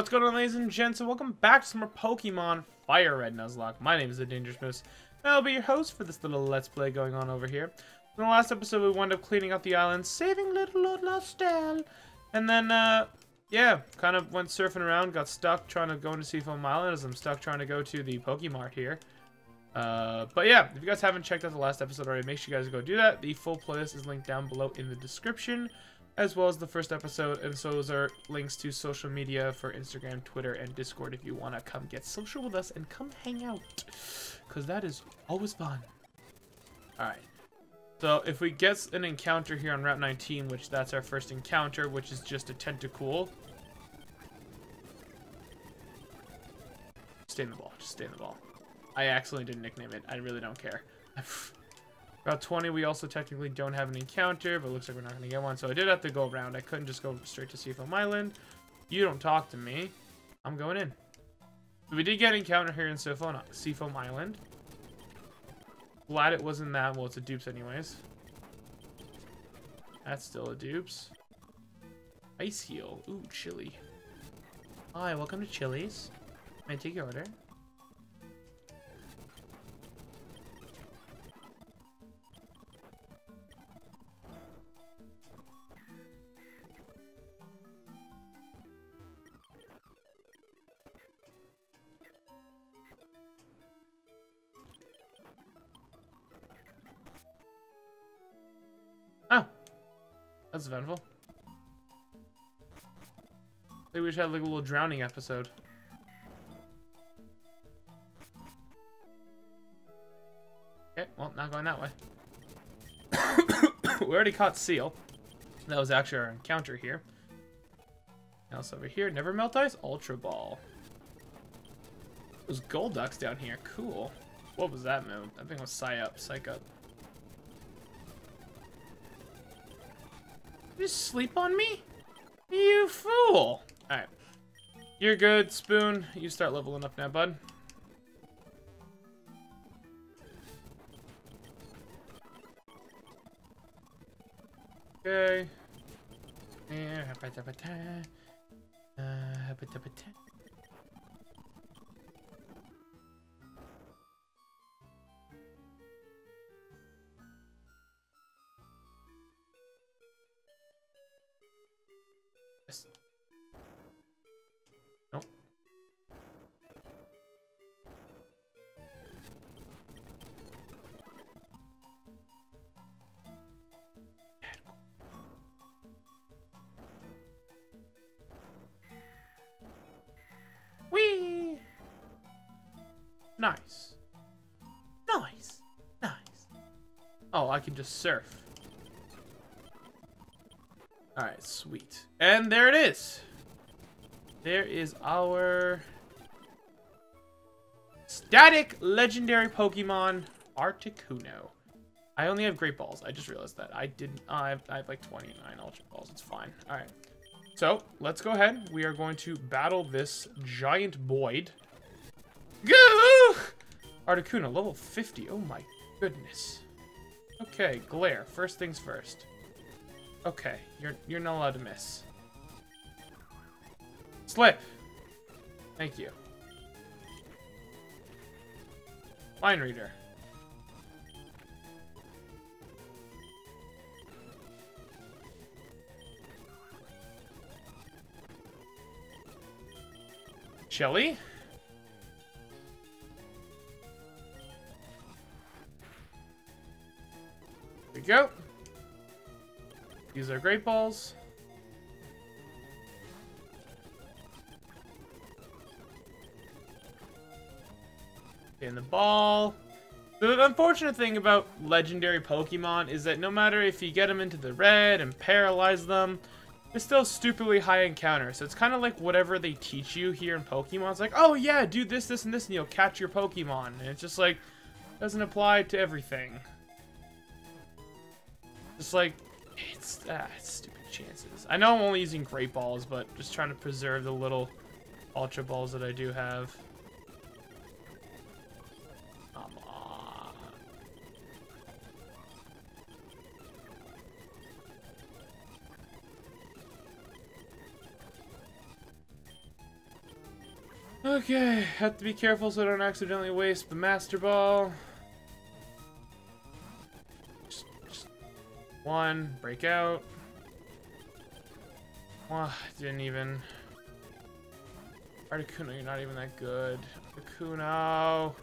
What's going on ladies and gents and welcome back to some more Pokemon Fire Red Nuzlocke. My name is The Dangerous Moose and I'll be your host for this little Let's Play going on over here. In the last episode we wound up cleaning out the island, saving little old Nostal, and then uh, yeah, kind of went surfing around, got stuck trying to go into Seafoam Island as I'm stuck trying to go to the Pokemart here. Uh, but yeah, if you guys haven't checked out the last episode already, make sure you guys go do that. The full playlist is linked down below in the description as well as the first episode. And so those are links to social media for Instagram, Twitter, and Discord if you want to come get social with us and come hang out. Because that is always fun. Alright. So if we get an encounter here on Route 19, which that's our first encounter, which is just a Tentacool. Stay in the ball. Just stay in the ball. I accidentally didn't nickname it. I really don't care. Route 20, we also technically don't have an encounter, but looks like we're not going to get one. So I did have to go around. I couldn't just go straight to Seafoam Island. You don't talk to me. I'm going in. We did get an encounter here in Seafoam, Island. Glad it wasn't that. Well, it's a dupes anyways. That's still a dupes. Ice heal. Ooh, chili. Hi, welcome to Chili's. May I take your order? That's eventful. Maybe we should have like a little drowning episode. Okay, well, not going that way. we already caught Seel. That was actually our encounter here. Else over here, never melt ice, Ultra Ball. Those Golducks down here, cool. What was that move? I think was Psy Up, Psych Up. You sleep on me? You fool! Alright. You're good, Spoon. You start leveling up now, bud. Okay. Uh, Nice. Nice. Nice. Oh, I can just surf. Alright, sweet. And there it is. There is our static legendary Pokemon, Articuno. I only have Great Balls. I just realized that. I didn't. Uh, I, have, I have like 29 Ultra Balls. It's fine. Alright. So, let's go ahead. We are going to battle this giant void. Goo! Articuno, level 50. Oh my goodness. Okay, Glare. First things first. Okay, you're you're not allowed to miss. Slip. Thank you. Line reader. Shelly? We go. These are great balls. In the ball. The unfortunate thing about legendary Pokemon is that no matter if you get them into the red and paralyze them, they're still stupidly high encounter. So it's kind of like whatever they teach you here in Pokemon. It's like, oh yeah, do this, this, and this, and you'll catch your Pokemon. And it's just like, doesn't apply to everything. Just like, it's, ah, stupid chances. I know I'm only using Great Balls, but just trying to preserve the little Ultra Balls that I do have. Come on. Okay, have to be careful so I don't accidentally waste the Master Ball. One, break out. Well, didn't even. Articuno, you're not even that good. Articuno.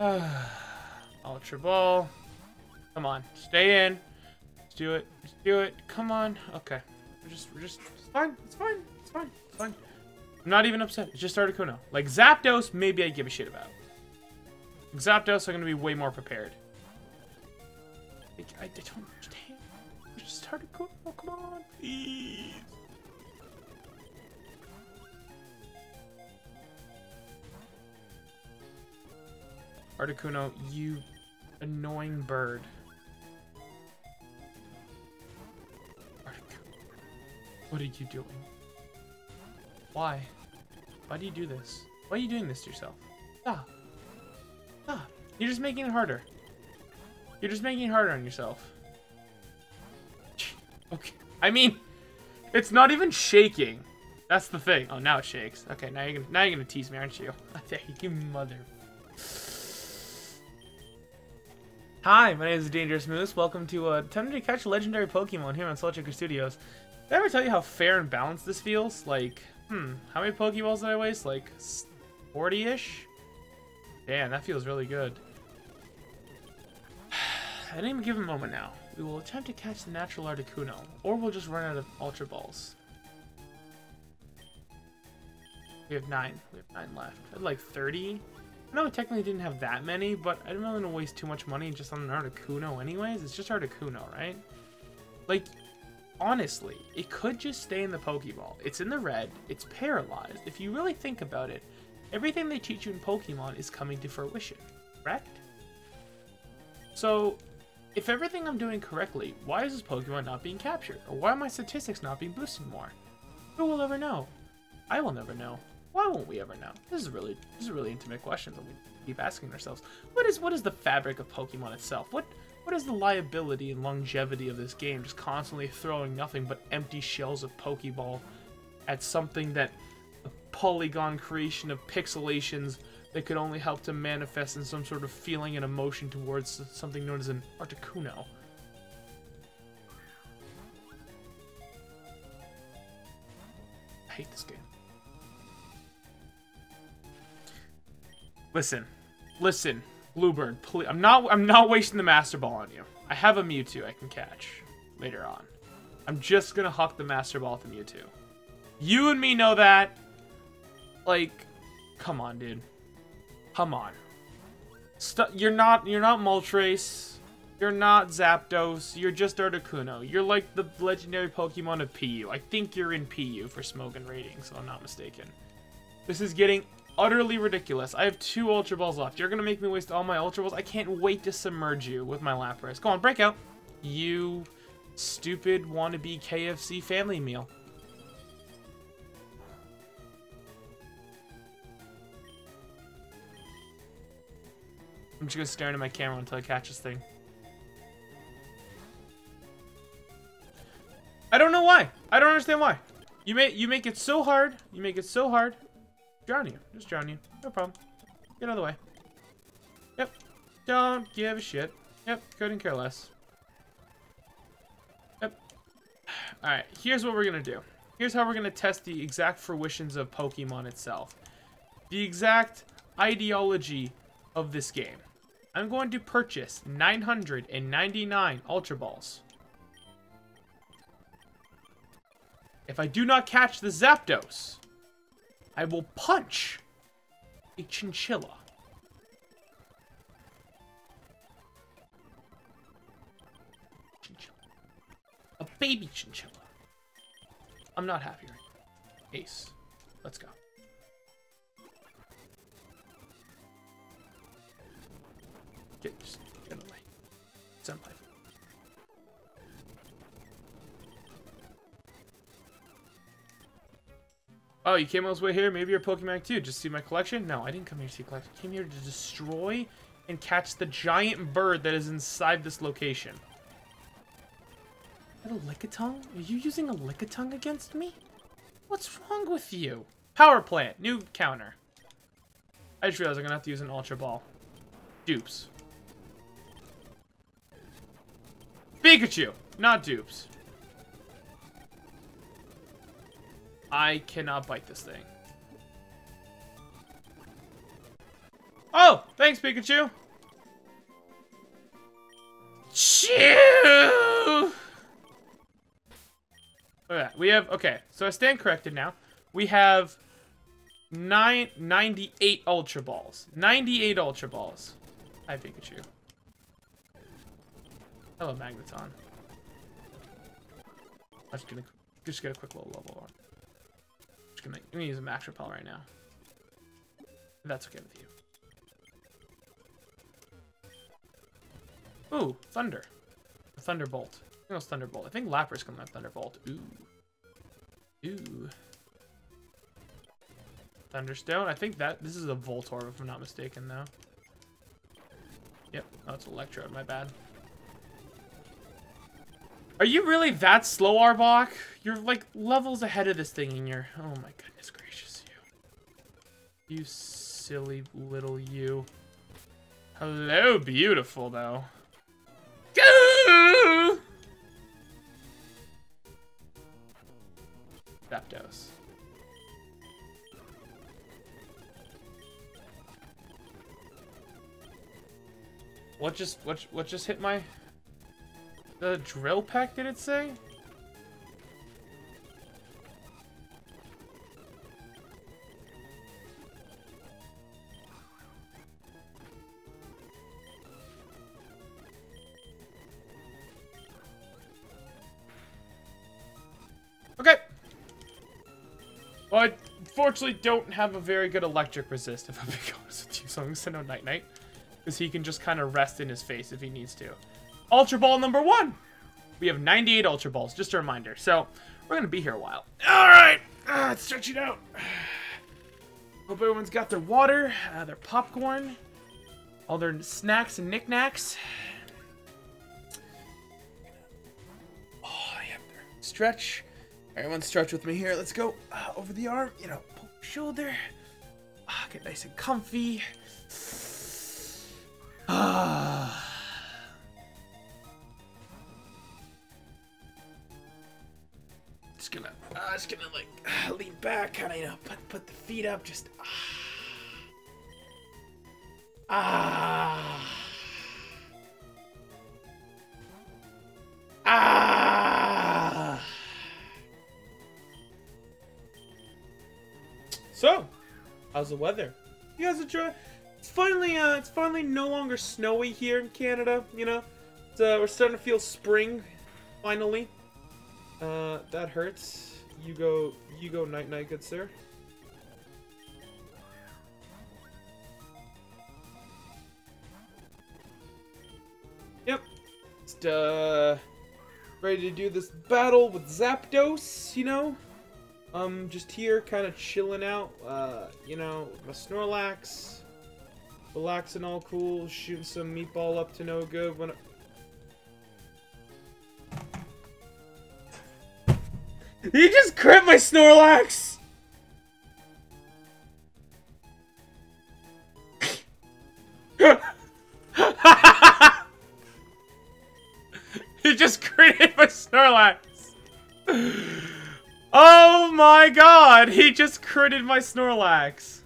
Ultra Ball. Come on, stay in. Let's do it. Let's do it. Come on. Okay. We're just, we're just, it's fine. It's fine. It's fine. It's fine. I'm not even upset. It's just Articuno. Like Zapdos, maybe I give a shit about. Zapdos, I'm gonna be way more prepared. I, I don't understand. Just Articuno. Oh, come on, please. Articuno, you annoying bird. What are you doing? Why? Why do you do this? Why are you doing this to yourself? Stop. Stop. You're just making it harder. You're just making it harder on yourself. Okay. I mean, it's not even shaking. That's the thing. Oh, now it shakes. Okay, now you're gonna now you're gonna tease me, aren't you? Thank you mother Hi, my name is Dangerous Moose. Welcome to uh, Time to Catch Legendary Pokemon here on Soul Studios. Did I ever tell you how fair and balanced this feels? Like, hmm, how many Pokeballs did I waste? Like, 40-ish? Damn, that feels really good. At any given moment now, we will attempt to catch the natural Articuno, or we'll just run out of Ultra Balls. We have nine. We have nine left. I had like 30 I know I technically didn't have that many, but I didn't really want to waste too much money just on an Articuno anyways. It's just Articuno, right? Like, honestly, it could just stay in the Pokeball. It's in the red. It's paralyzed. If you really think about it, everything they teach you in Pokemon is coming to fruition, correct? So, if everything I'm doing correctly, why is this Pokemon not being captured? Or why are my statistics not being boosted more? Who will ever know? I will never know. Why won't we ever know? This is really this is a really intimate question that we keep asking ourselves. What is what is the fabric of Pokemon itself? What what is the liability and longevity of this game? Just constantly throwing nothing but empty shells of Pokeball at something that a polygon creation of pixelations that could only help to manifest in some sort of feeling and emotion towards something known as an Articuno. I hate this game. Listen, listen, Bluebird, please. I'm not. I'm not wasting the Master Ball on you. I have a Mewtwo I can catch later on. I'm just gonna huck the Master Ball to Mewtwo. You and me know that. Like, come on, dude. Come on. St you're not. You're not Moltres. You're not Zapdos. You're just Articuno. You're like the legendary Pokemon of PU. I think you're in PU for Smogon rating, so I'm not mistaken. This is getting utterly ridiculous. I have two Ultra Balls left. You're going to make me waste all my Ultra Balls? I can't wait to submerge you with my Lapras. Go on, break out. You stupid wannabe KFC family meal. I'm just going to stare into my camera until I catch this thing. I don't know why. I don't understand why. You make you make it so hard. You make it so hard. Drown you. Just drown you. No problem. Get out of the way. Yep. Don't give a shit. Yep. Couldn't care less. Yep. Alright. Here's what we're going to do. Here's how we're going to test the exact fruitions of Pokemon itself. The exact ideology of this game. I'm going to purchase 999 Ultra Balls. If I do not catch the Zapdos, I will punch a chinchilla. Chinchilla. A baby chinchilla. I'm not happy right now. Ace. Let's go. Get, just get away. Senpai. Oh, you came all this way here? Maybe you're Pokemon too. Just see my collection? No, I didn't come here to see collection. I came here to destroy and catch the giant bird that is inside this location. Is that a Lickitung? Are you using a Lickitung against me? What's wrong with you? Power plant. New counter. I just realized I'm gonna have to use an Ultra Ball. Dupes. Pikachu! Not dupes. I cannot bite this thing. Oh! Thanks, Pikachu! Chew! Okay, we have, okay, so I stand corrected now. We have nine, 98 Ultra Balls. 98 Ultra Balls. Hi, Pikachu. Hello, Magneton. I'm just gonna just get a quick little level on. Gonna, I'm gonna use a Max Repel right now. If that's okay with you. Ooh, Thunder. Thunderbolt. I think Thunderbolt. I think Lapras coming out Thunderbolt. Ooh. Ooh. Thunderstone. I think that this is a Voltorb if I'm not mistaken though. Yep. Oh, it's Electrode. My bad. Are you really that slow, Arbok? You're like levels ahead of this thing and you're... Oh my goodness gracious, you. You silly little you. Hello, beautiful, though. Go! Zapdos. What just what what just hit my the Drill Peck, did it say? I fortunately don't have a very good electric resist, if I'm being honest with you, so I'm gonna send out Night Night. Because he can just kind of rest in his face if he needs to. Ultra Ball number one. We have 98 Ultra Balls, just a reminder. So, we're going to be here a while. All right, ah, let's stretch it out. Hope everyone's got their water, uh, their popcorn, all their snacks and knickknacks. Oh, yeah, stretch. Everyone stretch with me here. Let's go uh, over the arm, you know, pull shoulder. Uh, get nice and comfy. Ah. just gonna, uh, just gonna like uh, lean back, kind of, you know, put put the feet up, just ah, ah, ah. How's the weather? You guys enjoy? It's finally, uh, it's finally no longer snowy here in Canada. You know, uh, we're starting to feel spring, finally. Uh, that hurts. You go, you go night night, good sir. Yep. Just, uh, ready to do this battle with Zapdos, you know? Um, just here, kind of chilling out, uh, you know, my Snorlax, relaxing all cool, shooting some meatball up to no good when He just crit my Snorlax! he just critted my Snorlax! Oh my god! He just critted my Snorlax!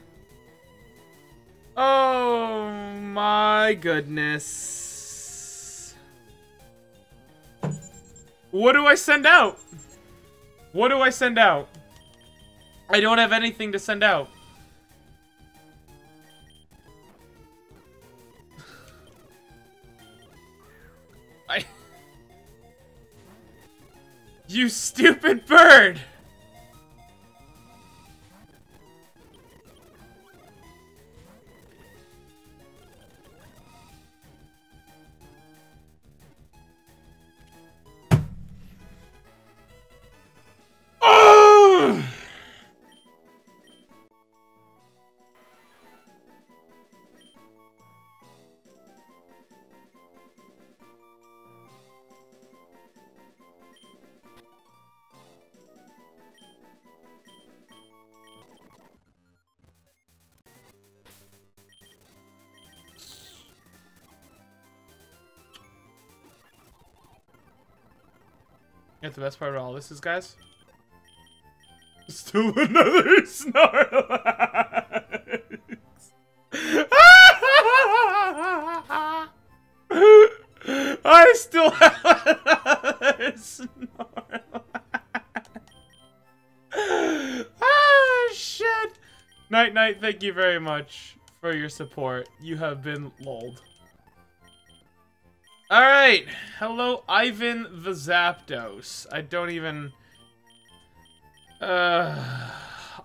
Oh my goodness. What do I send out? What do I send out? I don't have anything to send out. I... You stupid bird! You know the best part of all this is, guys? Still another Snorlax. I still have another Snorlax. ah, shit. Night, night, thank you very much for your support. You have been lulled. Alright. Hello, Ivan the Zapdos. I don't even... Uh,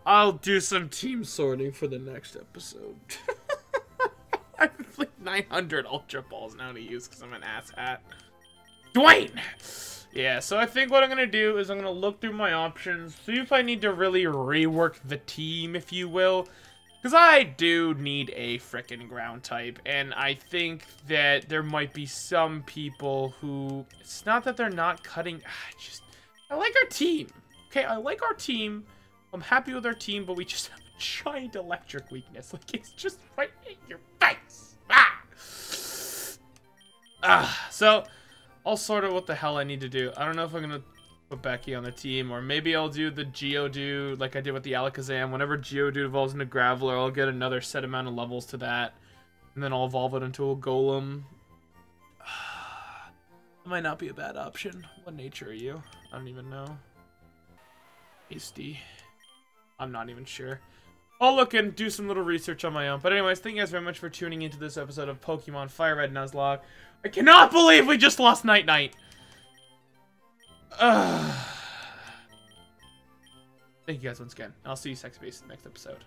I'll do some team sorting for the next episode. I have like 900 Ultra Balls now to use because I'm an asshat. Dwayne! Yeah, so I think what I'm going to do is I'm going to look through my options, see if I need to really rework the team, if you will. Because I do need a frickin' ground type, and I think that there might be some people who... It's not that they're not cutting... I just... I like our team. Okay, I like our team. I'm happy with our team, but we just have a giant electric weakness. Like, it's just right in your face. Ah! Ah, so... I'll sort out what the hell I need to do. I don't know if I'm gonna put Becky on the team, or maybe I'll do the Geodude like I did with the Alakazam. Whenever Geodude evolves into Graveler, I'll get another set amount of levels to that, and then I'll evolve it into a Golem. That might not be a bad option. What nature are you? I don't even know. Hasty. I'm not even sure. I'll look and do some little research on my own. But anyways, thank you guys very much for tuning into this episode of Pokemon Fire Red Nuzlocke. I cannot believe we just lost Night Night. Thank you guys once again. I'll see you, Sex Base, in the next episode.